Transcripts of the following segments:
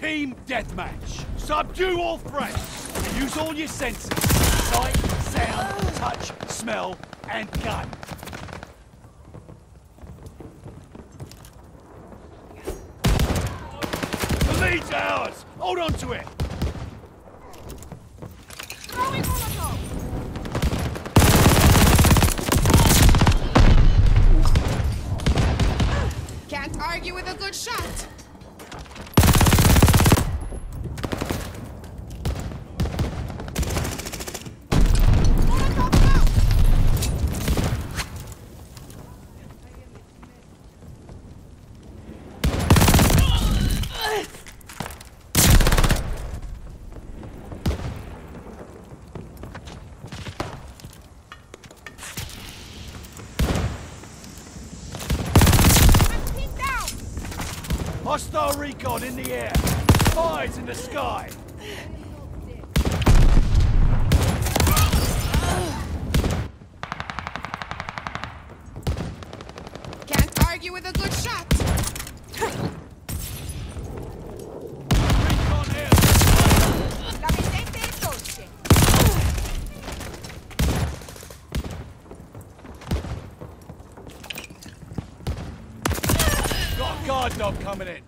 Team Deathmatch. Subdue all threats. Use all your senses. Sight, sound, touch, smell, and gun. The lead's ours! Hold on to it! Throwing Molotov! Can't argue with a good shot. Molotov out! I'm pinned down! Hostile recon in the air. Spies in the sky. Can't argue with a good shot. Recon air. La mente è dolce. Got a guard dog coming in.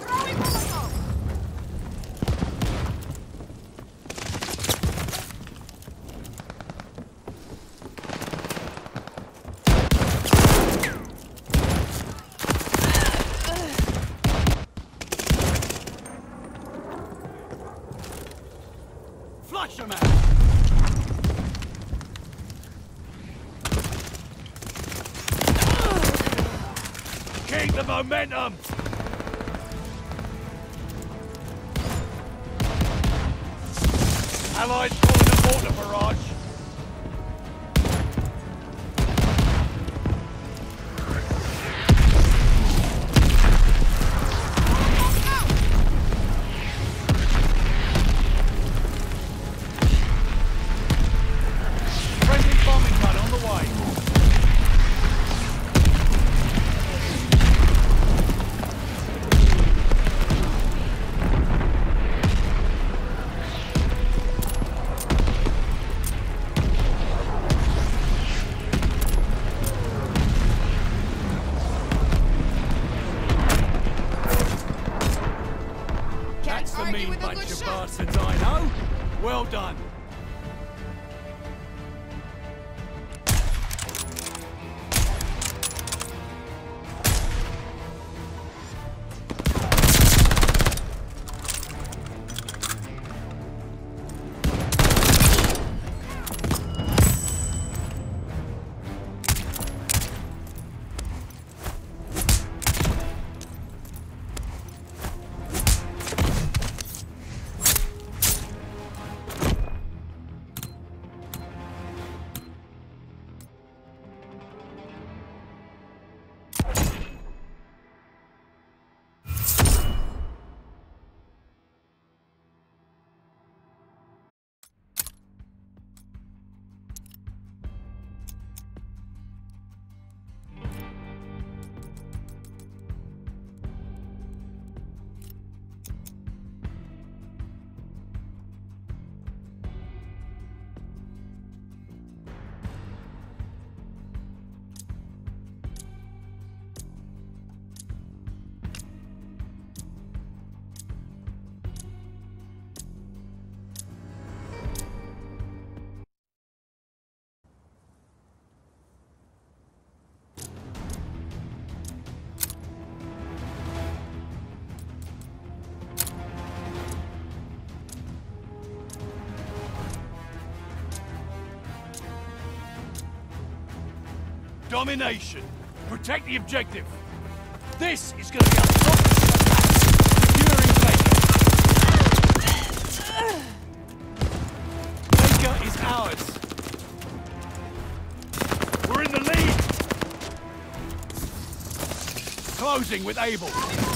Throwing Molotov! Flush them out. Keep the momentum. That's the mean bunch of bastards I know. Well done. Domination. Protect the objective. This is going to be a Securing Baker. Is ours. We're in the lead. Closing with Able.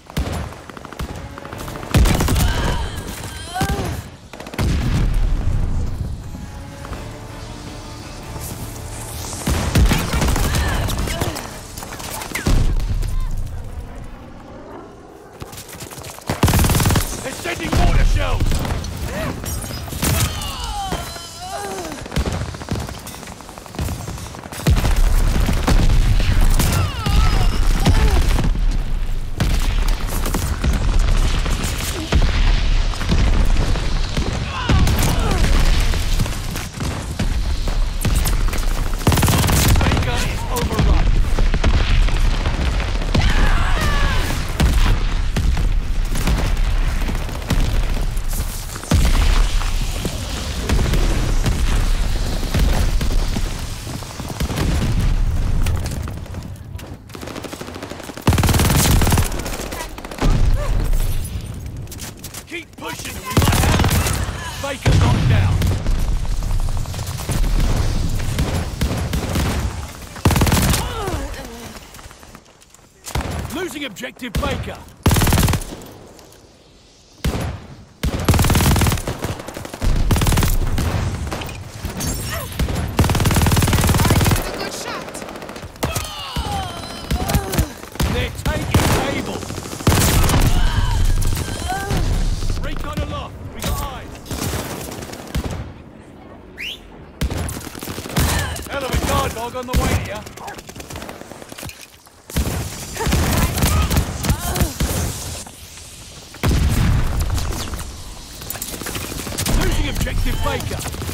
Keep pushing and we might have Baker knocked down. Losing objective Baker. the way to. Losing objective Baker.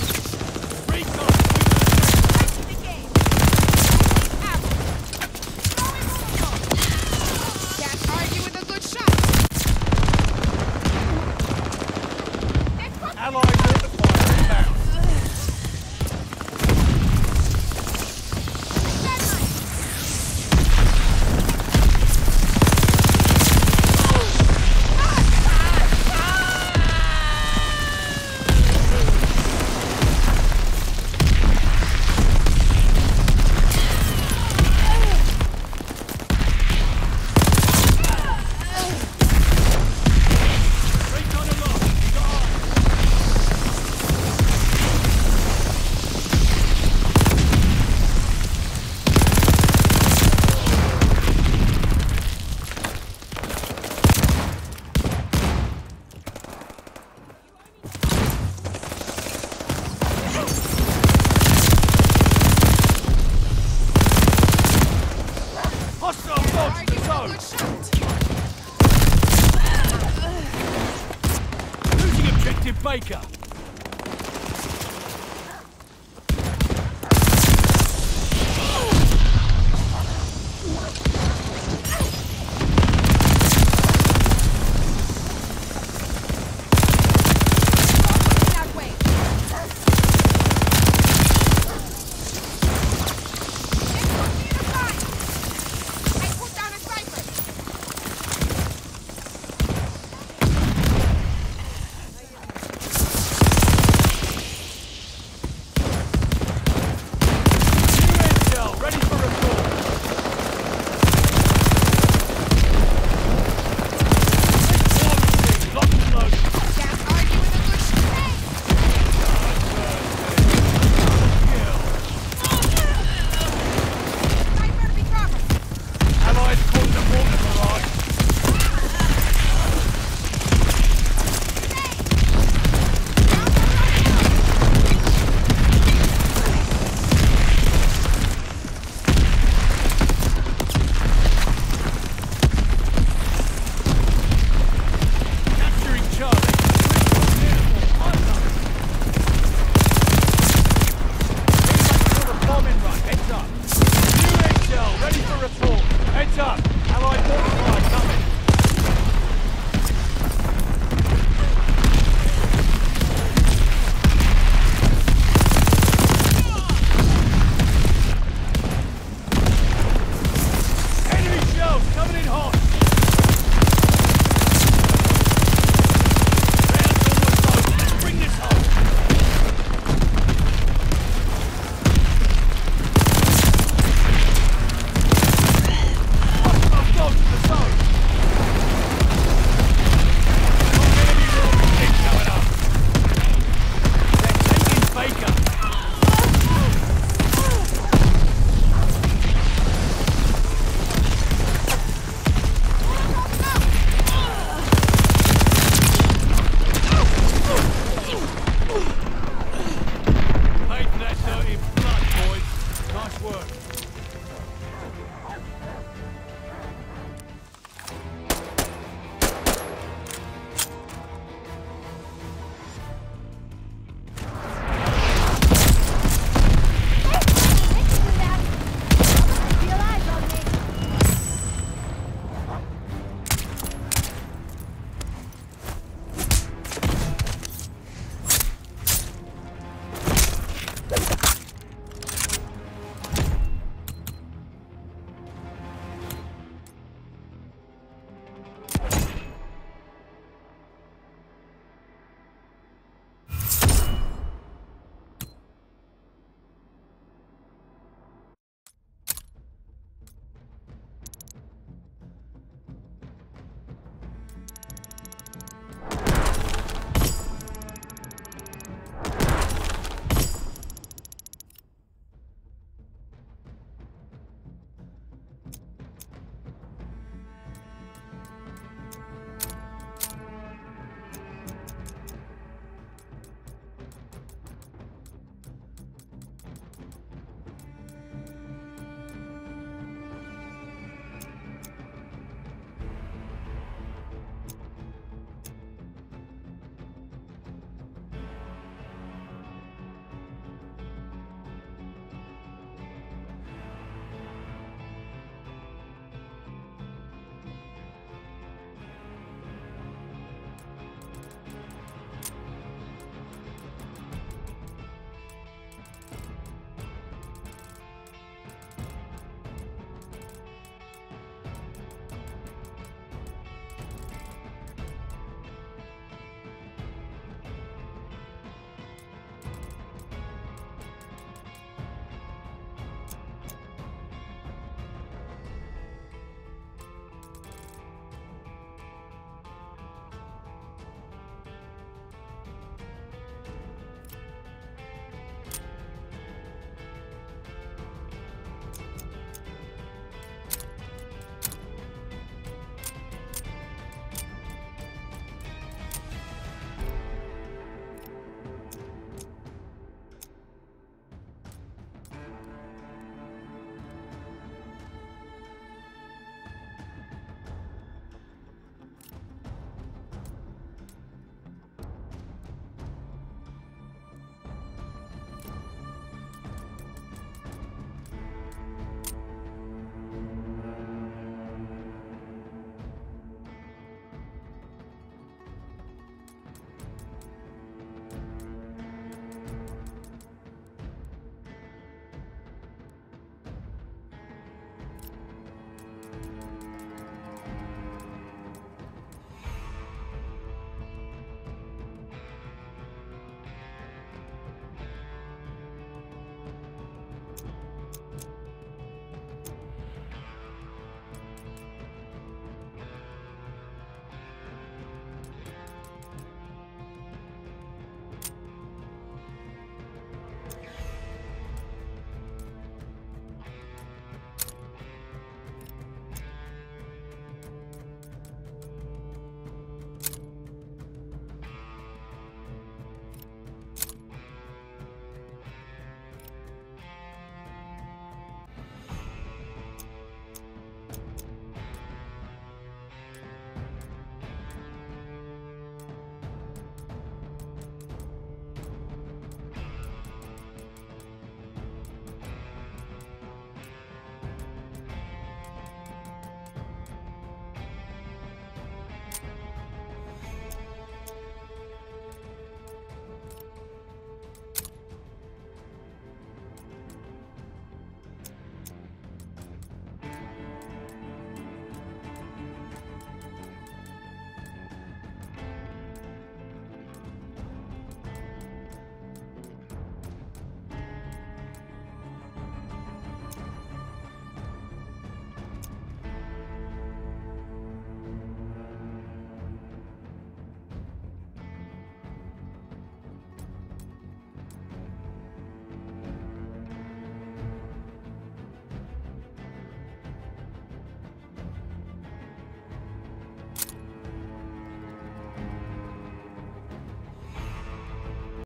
Baker.